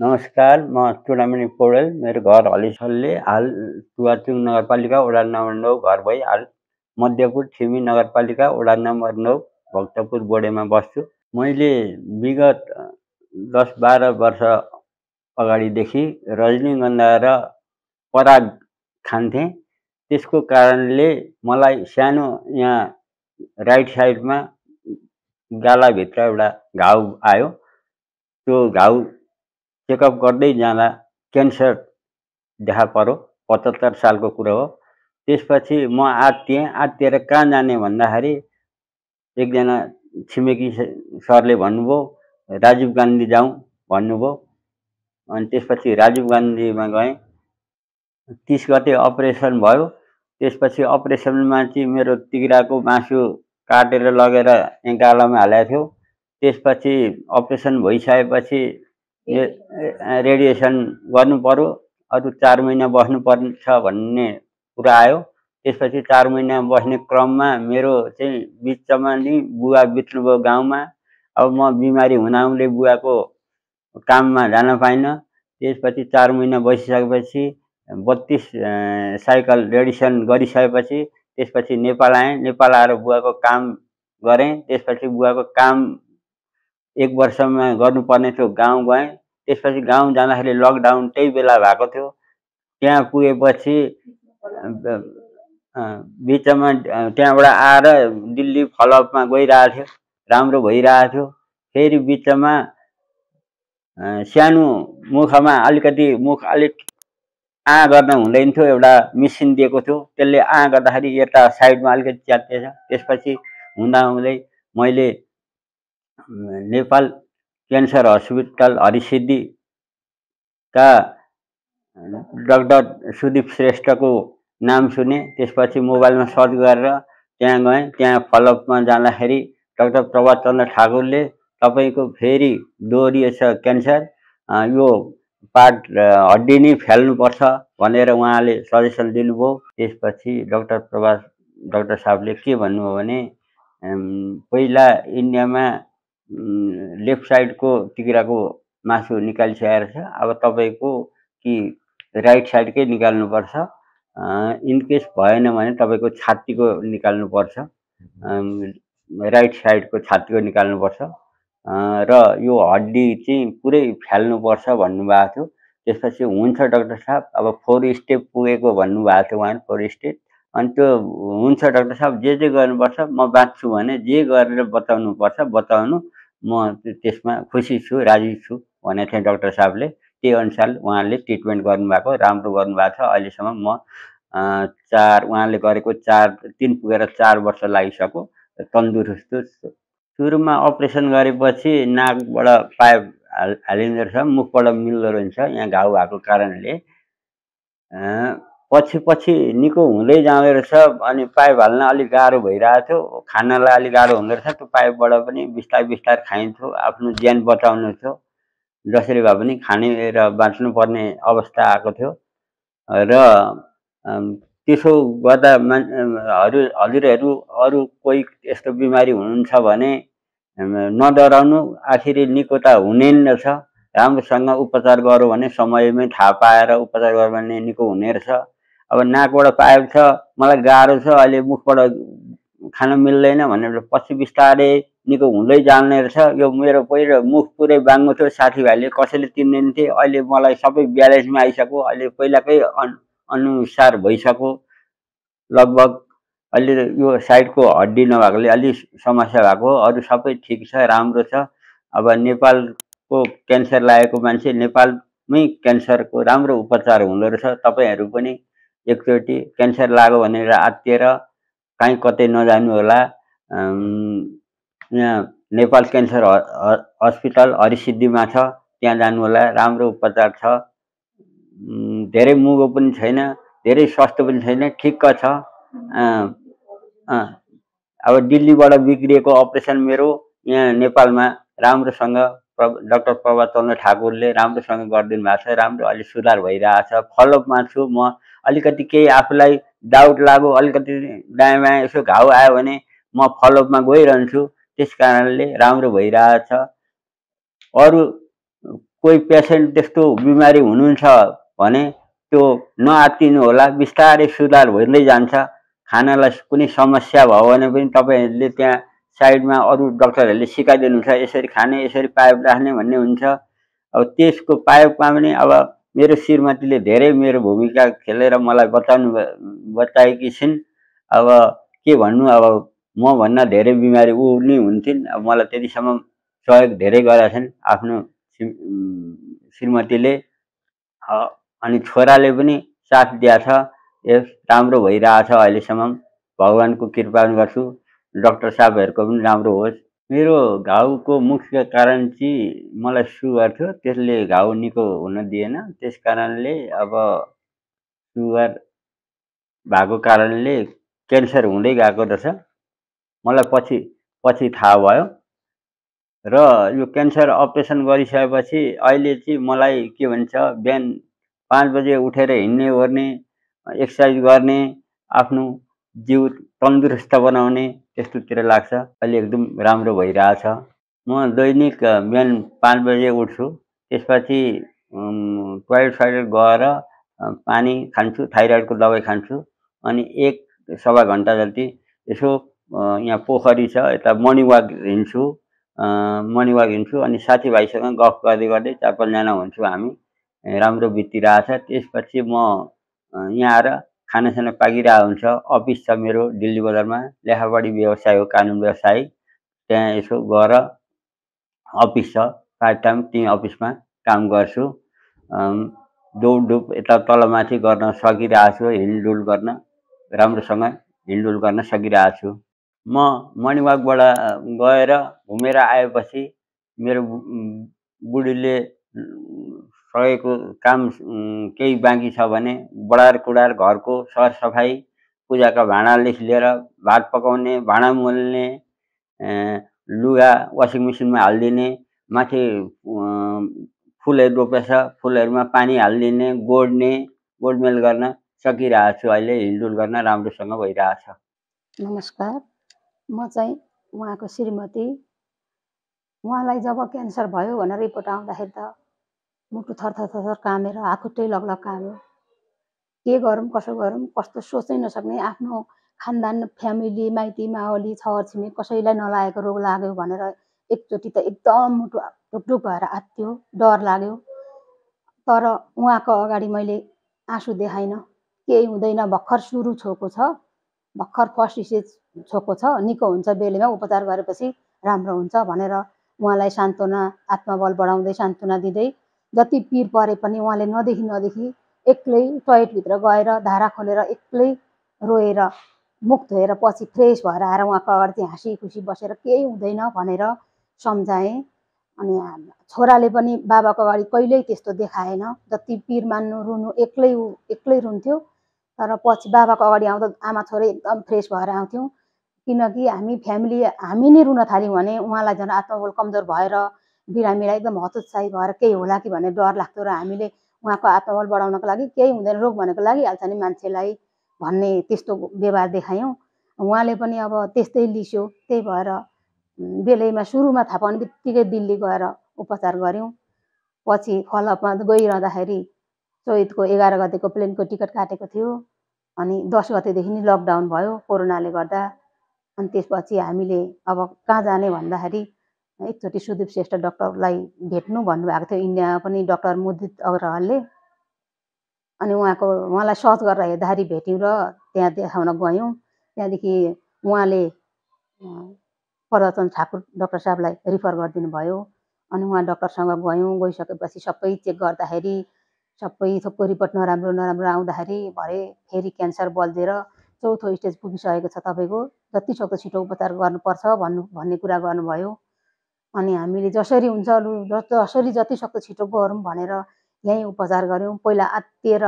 नमस्कार म चुडामणि पौडेल मेरो घर हलिसलले हाल टुवाचुङ नगरपालिका वडा नम्बर नौ घर भई हाल मध्यपुर छिमी नगरपालिका वडा नम्बर नौ भक्तपुर बोडेमा बस्छु। मैले विगत दस बाह्र वर्ष अगाडिदेखि रजनीगन्धा र पराग खान्थेँ। त्यसको कारणले मलाई सानो यहाँ राइट साइडमा गालाभित्र एउटा घाउ आयो। त्यो घाउ चेकअप गर्दै जाँदा क्यान्सर देखा पऱ्यो पचहत्तर सालको कुरो हो। त्यसपछि म आत्तिएँ आत्तिएर कहाँ जाने भन्दाखेरि एकजना छिमेकी सरले भन्नुभयो राजीव गान्धी जाउँ भन्नुभयो। अनि त्यसपछि राजीव गान्धीमा गएँ। तिस गते अपरेसन भयो। त्यसपछि अपरेसनमा चाहिँ मेरो तिग्राको मासु काटेर लगेर गालामा हालेको थियो। त्यसपछि अपरेसन भइसकेपछि रेडिएसन गर्नु पऱ्यो अरू चार महिना बस्नुपर्छ भन्ने कुरा आयो। त्यसपछि चार महिना बस्ने क्रममा मेरो चाहिँ बिचमा नि बुवा बित्नुभयो गाउँमा। अब म बिमारी हुनाले बुवाको काममा जान पाइनँ। त्यसपछि चार महिना बसिसकेपछि बत्तिस साइकल रेडिसन गरिसकेपछि त्यसपछि नेपाल आएँ। नेपाल आएर बुवाको काम गरेँ। त्यसपछि बुवाको काम एक वर्षमा गर्नुपर्ने थियो गाउँ गएँ। त्यसपछि गाउँ जाँदाखेरि लकडाउन त्यही बेला भएको थियो। त्यहाँ पुगेपछि बिचमा त्यहाँबाट आएर दिल्ली फलोअपमा गइरहेको थियो। राम्रो भइरहेको थियो। फेरि बिचमा सानो मुखमा अलिकति मुख अलिक आ गर्न हुँदैन थियो। एउटा मिसिन दिएको थियो। त्यसले आ गर्दाखेरि यता साइडमा अलिकति च्यातिएछ। त्यसपछि हुँदा हुँदै मैले नेपाल क्यान्सर हस्पिटल हरिसिद्धिका डक्टर सुदीप श्रेष्ठको नाम सुने। त्यसपछि मोबाइलमा सर्च गरेर त्यहाँ गएँ। त्यहाँ फलोअपमा जाँदाखेरि डक्टर प्रभात चन्द्र ठाकुरले तपाईँको फेरि दोहोरिएछ क्यान्सर। यो पार्ट हड्डी नै फाल्नुपर्छ भनेर उहाँले सजेसन दिनुभयो। त्यसपछि डक्टर प्रभात डक्टर साहबले के भन्नुभयो भने पहिला इन्डियामा लेफ्ट साइडको तिग्राको मासु निकालिसकेको छ। अब तपाईँको कि राइट साइडकै निकाल्नुपर्छ। इनकेस भएन भने तपाईँको छातीको निकाल्नुपर्छ। राइट साइडको छातीको निकाल्नुपर्छ। र यो हड्डी चाहिँ पुरै फाल्नुपर्छ भन्नुभएको थियो। त्यसपछि हुन्छ डक्टर साहब अब फोर स्टेप पुगेको भन्नुभएको थियो उहाँले फोर स्टेप। अनि त्यो हुन्छ डक्टर साहब जे जे गर्नुपर्छ म बाँच्छु भने जे गरेर बचाउनुपर्छ बचाउनु म त्यसमा खुसी छु राजी छु भनेको थिएँ डक्टर साहबले। त्यही अनुसार उहाँले ट्रिटमेन्ट गर्नुभएको राम्रो गर्नुभएको छ। अहिलेसम्म म चार उहाँले गरेको चार तिन पुगेर चार वर्ष लागिसक्यो। तन्दुरुस्त सुरुमा अपरेसन गरेपछि नाकबाट पाइप हाल हालिँदो रहेछ मुखबाट मिल्दो रहेछ। यहाँ घाउ भएको कारणले पछि पछि निको हुँदै जाँदो रहेछ। अनि पाइप हाल्न अलिक गाह्रो भइरहेको थियो। खानालाई अलिक गाह्रो हुँदो रहेछ। त्यो पाइपबाट पनि बिस्तारै बिस्तारै खाइन्थ्यो। आफ्नो ज्यान बचाउनु थियो। जसरी भए पनि खाने र बाँच्नुपर्ने अवस्था आएको थियो। र त्यसो गर्दा मान हजुरहरू अरू कोही यस्तो बिमारी हुनुहुन्छ भने नडराउनु। आखिरी निको त हुने नै रहेछ। राम्रोसँग उपचार गऱ्यो भने समयमै थाहा पाएर उपचार गऱ्यो भने निको हुने रहेछ। अब नाकबाट पाएको छ मलाई गाह्रो छ अहिले मुखबाट खान मिल्दैन भनेर पछि बिस्तारै निको हुँदै जाने रहेछ। यो मेरो पहिलो मुख पुरै बाङ्गो थियो साथीभाइले कसैले चिन्दैन थिए। अहिले मलाई सबै ब्यालेन्समा आइसक्यो। अहिले पहिलाकै अन अनुसार भइसक्यो। लगभग अलि यो साइडको हड्डी नभएकोले अलि समस्या भएको। अरू सबै ठिक छ राम्रो छ। अब नेपालको क्यान्सर लागेको मान्छे नेपालमै क्यान्सरको राम्रो उपचार हुँदो रहेछ। तपाईँहरू पनि एकचोटि क्यान्सर लाग्यो भनेर आत्तिएर कहीँ कतै नजानु होला। यहाँ नेपाल क्यान्सर हस्पिटल हरिसिद्धिमा छ त्यहाँ जानु होला। राम्रो उपचार छ। धेरै मुगो पनि छैन धेरै सस्तो पनि छैन ठिक्क छ। अब दिल्लीबाट बिग्रिएको अपरेसन मेरो यहाँ नेपालमा राम्रोसँग डक्टर प्रभात चन्द्र ठाकुरले राम्रोसँग गरिदिनु भएको छ राम्रो अहिले सुधार भइरहेछ। फलोअपमा छु म अलिकति केही आफूलाई डाउट लाग्यो अलिकति दायाँ बायाँ यसो घाउ आयो भने म फलोअपमा गइरहन्छु। त्यस कारणले राम्रो भइरहेछ। अरू कोही पेसेन्ट त्यस्तो बिमारी हुनुहुन्छ भने त्यो नआत्तिनु होला। बिस्तारै सुधार भइँदै जान्छ। खानालाई कुनै समस्या भयो भने पनि तपाईँहरूले त्यहाँ साइडमा अरू डक्टरहरूले सिकाइदिनुहुन्छ। यसरी खाने यसरी पाइप राख्ने भन्ने हुन्छ। अब त्यसको पाइपमा पनि अब मेरो श्रीमतीले धेरै मेरो भूमिका खेलेर मलाई बताउनु बताएकी छिन्। अब के भन्नु अब मभन्दा धेरै बिमारी ऊ नै हुन्थिन्। अब मलाई त्यतिसम्म सहयोग धेरै गरेका छन् आफ्नो श्रीमतीले। अनि छोराले पनि साथ दिएको छ यस राम्रो भइरहेछ अहिलेसम्म। भगवान्को कृपा गर्छु। डक्टर साहबहरूको पनि राम्रो होस्। मेरो घाउको मुख्य कारण चाहिँ मलाई सुगर थियो। त्यसले घाउ निको हुन दिएन। त्यस कारणले अब सुगर भएको कारणले क्यान्सर हुँदै गएको रहेछ। मलाई पछि पछि थाहा भयो। र यो क्यान्सर अपरेसन गरिसकेपछि अहिले चाहिँ मलाई के भन्छ बिहान पाँच बजे उठेर हिँड्ने ओर्ने एक्सर्साइज गर्ने आफ्नो जिउ तन्दुरुस्त बनाउने त्यस्तोतिर लाग्छ। अहिले एकदम राम्रो भइरहेछ। म दैनिक बिहान पाँच बजे उठ्छु। त्यसपछि टोइलेट सोइलेट गएर पानी खान्छु थाइरोइडको दबाई खान्छु। अनि एक सवा घन्टा जति यसो यहाँ पोखरी छ यता मर्निङ वाक हिँड्छु। मर्निङ वाक हिँड्छु अनि साथीभाइसँग गफ गर्दै गर्दै चार पाँचजना हुन्छु हामी। राम्रो बितिरहेछ। त्यसपछि म यहाँ आएर खानासाना पाकिरहेको हुन्छ। अफिस छ मेरो दिल्ली बजारमा। लेखापढी व्यवसाय हो कानुन व्यवसाय। त्यहाँ यसो गएर अफिस छ पार्ट टाइम त्यहीँ अफिसमा काम गर्छु। दौडधुप यता तलमाथि गर्न सकिरहेको छु हिँडडुल गर्न। राम्रोसँग हिँडडुल गर्न सकिरहेको छु। म वाकबाट गएर घुमेर आएपछि मेरो बुढीले सकेको काम केही बाँकी छ भने बढार कुडार घरको सरसफाइ पूजाका भाँडादेखि लिएर भात पकाउने भाँडा मोल्ने लुगा वासिङ मेसिनमा हालिदिने माथि फुलहरू रोपेछ फुलहरूमा पानी हालिदिने गोड्ने गोडमेल गर्न सकिरहेको अहिले हिँडडुल गर्न राम्रोसँग भइरहेछ। नमस्कार। म चाहिँ उहाँको श्रीमती। उहाँलाई जब क्यान्सर भयो भनेर रिपोर्ट आउँदाखेरि त मुटु थरथर थरथर कामेर हातखुट्टै लगलग काम्यो के गरौँ कसो गरौँ कस्तो सोच्नै नसक्ने आफ्नो खानदान फ्यामिली माइती मावली छरछिमेक कसैलाई नलागेको रोग लाग्यो भनेर एकचोटि त एकदम मुटु ढुकढुक भएर आत्यो डर लाग्यो। तर उहाँको अगाडि मैले आँसु देखाइनँ। केही हुँदैन भर्खर सुरु छोएको छ। भर्खर फर्स्ट स्टेज छोएको छ। निको हुन्छ बेलैमा उपचार गरेपछि राम्रो हुन्छ भनेर उहाँलाई सान्त्वना आत्मबल बढाउँदै सान्त्वना दिँदै जति पिर परे पनि उहाँले नदेखि नदेखि एक्लै टोयलेटभित्र गएर धारा खोलेर एक्लै रोएर मुख धोएर पछि फ्रेस भएर आएर उहाँको अगाडि चाहिँ हाँसी खुसी बसेर केही हुँदैन भनेर सम्झाएँ। अनि छोराले पनि बाबाको अगाडि कहिल्यै त्यस्तो देखाएन। जति पिर मान्नु रुनु एक्लै एक्लै रुन्थ्यो। तर पछि बाबाको अगाडि आउँदा आमा छोरै एकदम फ्रेस भएर आउँथ्यौँ। किनकि हामी फ्यामिली हामी नै रुन थाल्यौँ भने उहाँलाई झन् आत्मबल कमजोर भएर बिरामीलाई एकदम हतोत्साही भएर केही होला कि भन्ने डर लाग्थ्यो र हामीले उहाँको आत्मबल बढाउनको लागि केही हुँदैन रोग भनेको लागिहाल्छ नि मान्छेलाई भन्ने त्यस्तो व्यवहार देखायौँ। उहाँले पनि अब त्यस्तै लिस्यो त्यही भएर बेलैमा सुरुमा थाहा पाउने बित्तिकै दिल्ली गएर उपचार गऱ्यौँ। पछि फलोअपमा गइरहँदाखेरि चैतको एघार गतेको प्लेनको टिकट काटेको थियो अनि दस गतेदेखि नै लकडाउन भयो कोरोनाले गर्दा। अनि त्यसपछि हामीले अब कहाँ जाने भन्दाखेरि एकचोटि सुदीप श्रेष्ठ डक्टरलाई भेट्नु भन्नुभएको थियो। इन्डियामा पनि डक्टर मुदित अग्रवालले। अनि उहाँको उहाँलाई सर्च गरेर हेर्दाखेरि भेट्यौँ र त्यहाँ देखाउन गयौँ। त्यहाँदेखि उहाँले प्रदर्शन ठाकुर डक्टर साहबलाई रिफर गरिदिनु भयो अनि उहाँ डक्टरसँग गयौँ गइसकेपछि सबै चेक गर्दाखेरि सबै थोकको रिपोर्ट नराम्रो नराम्रो आउँदाखेरि भरे फेरि क्यान्सर बल्झेर चौथो स्टेज पुगिसकेको छ तपाईँको। जति सक्दो छिटो उपचार गर्नुपर्छ भन्नु भन्ने कुरा गर्नुभयो। अनि हामीले जसरी हुन्छ लु जसरी जति सक्दो छिटो गरौँ भनेर यहीँ उपचार गऱ्यौँ। पहिला आत्तिएर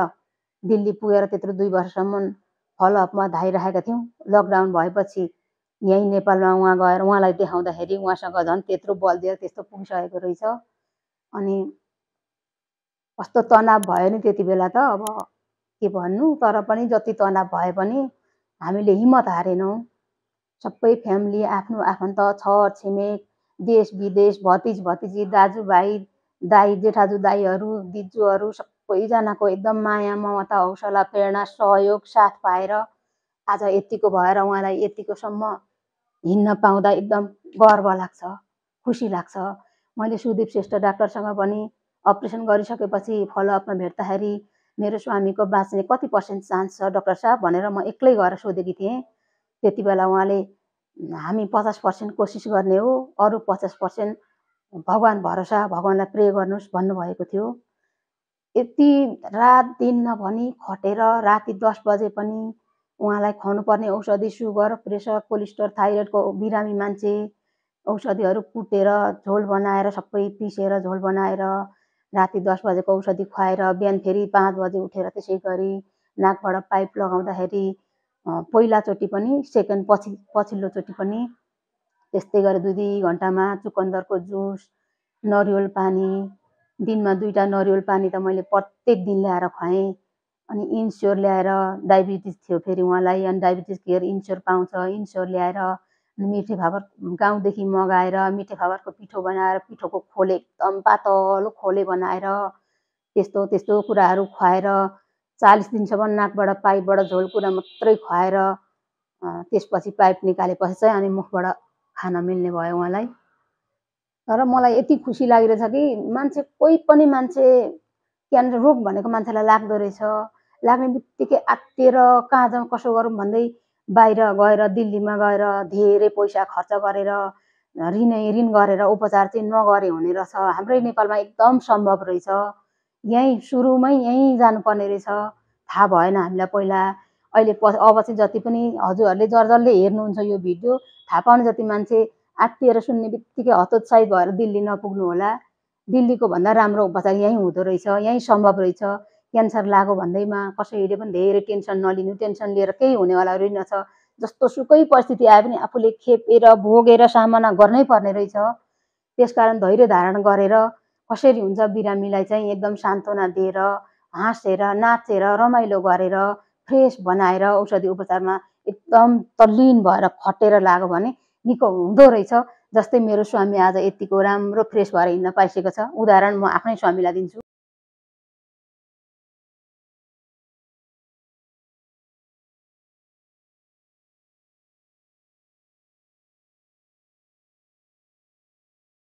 दिल्ली पुगेर त्यत्रो दुई वर्षसम्म फलोअपमा धाइराखेका थियौँ। लकडाउन भएपछि यहीँ नेपालमा उहाँ गएर उहाँलाई देखाउँदाखेरि उहाँसँग झन् त्यत्रो बलिदिएर त्यस्तो पुगिसकेको रहेछ। अनि कस्तो तनाव भयो नि त्यति बेला त अब के भन्नु? तर पनि जति तनाव भए पनि हामीले हिम्मत हारेनौँ। सबै फ्यामिली आफ्नो आफन्त छर छिमेक देश विदेश भतिज भतिजी दाजुभाइ दाई जेठाजु दाईहरू दिजूहरू सबैजनाको एकदम माया ममता हौसला प्रेरणा सहयोग साथ पाएर आज यतिको भएर उहाँलाई यतिकोसम्म हिँड्न पाउँदा एकदम गर्व लाग्छ खुसी लाग्छ। मैले सुदीप श्रेष्ठ डाक्टरसँग पनि अपरेसन गरिसकेपछि फलोअपमा भेट्दाखेरि मेरो स्वामीको बाँच्ने कति पर्सेन्ट चान्स छ डक्टर साहब भनेर म एक्लै गएर सोधेकी थिएँ। त्यति बेला उहाँले हामी पचास पर्सेन्ट कोसिस गर्ने हो अरू पचास पर्सेन्ट भगवान् भरोसा भगवान्लाई प्रे गर्नुहोस् भन्नुभएको थियो। यति रात दिन नभनी खटेर राति दस बजे पनि उहाँलाई खुवाउनुपर्ने औषधि सुगर प्रेसर कोलेस्ट्रोल थाइरोइडको बिरामी मान्छे औषधिहरू कुटेर झोल बनाएर सबै पिसेर झोल बनाएर राति दस बजेको औषधि खुवाएर बिहान फेरि पाँच बजे उठेर त्यसै गरी नाकबाट पाइप लगाउँदाखेरि पहिलाचोटि पनि सेकेन्ड पछि पछिल्लोचोटि पनि त्यस्तै गरेर दुई दुई घन्टामा चुकन्दरको जुस नरिवल पानी दिनमा दुईवटा नरिवल पानी त मैले प्रत्येक दिन ल्याएर खुवाएँ। अनि इन्स्योर ल्याएर डायबिटिज थियो फेरि उहाँलाई अनि डायबिटिज केयर इन्स्योर पाउँछ इन्स्योर ल्याएर मिठे फापर गाउँदेखि मगाएर मिठे फापरको पिठो बनाएर पिठोको खोले एकदम पातलो खोले बनाएर त्यस्तो त्यस्तो कुराहरू खुवाएर चालिस दिनसम्म नाकबाट पाइपबाट झोल कुरा मात्रै खुवाएर त्यसपछि पाइप निकालेपछि चाहिँ अनि मुखबाट खान मिल्ने भयो उहाँलाई। तर मलाई यति खुसी लागिरहेछ कि मान्छे कोही पनि मान्छे क्यान्सर रोग भनेको मान्छेलाई लाग्दो रहेछ। लाग्ने बित्तिकै आत्तिएर कहाँ जाउँ कसो गरौँ भन्दै बाहिर गएर दिल्लीमा गएर धेरै पैसा खर्च गरेर ऋणै ऋण गरेर उपचार चाहिँ नगरे हुने रहेछ। हाम्रै नेपालमा एकदम सम्भव रहेछ। यहीँ सुरुमै यहीँ जानुपर्ने रहेछ। थाहा भएन हामीलाई पहिला अहिले प अब चाहिँ जति पनि हजुरहरूले जर्जरले हेर्नुहुन्छ यो भिडियो थाहा पाउने जति मान्छे आत्तिएर सुन्ने बित्तिकै हतोत्साहित भएर दिल्ली नपुग्नु होला। दिल्लीको भन्दा राम्रो उपचार यहीँ हुँदो रहेछ यहीँ सम्भव रहेछ। क्यान्सर लाग्यो भन्दैमा कसैले पनि धेरै टेन्सन नलिनु टेन्सन लिएर केही हुनेवाला रहेनछ। जस्तो सुकै परिस्थिति आए पनि आफूले खेपेर भोगेर सामना गर्नै पर्ने रहेछ। त्यसकारण धैर्य धारण गरेर कसरी हुन्छ बिरामीलाई चाहिँ एकदम सान्त्वना दिएर हाँसेर नाचेर रमाइलो गरेर फ्रेस बनाएर औषधि उपचारमा एकदम तल्लीन भएर खटेर लाग्यो भने निको हुँदो रहेछ। जस्तै मेरो स्वामी आज यतिको राम्रो फ्रेस भएर हिँड्न पाइसकेको छ। उदाहरण म आफ्नै स्वामीलाई दिन्छु।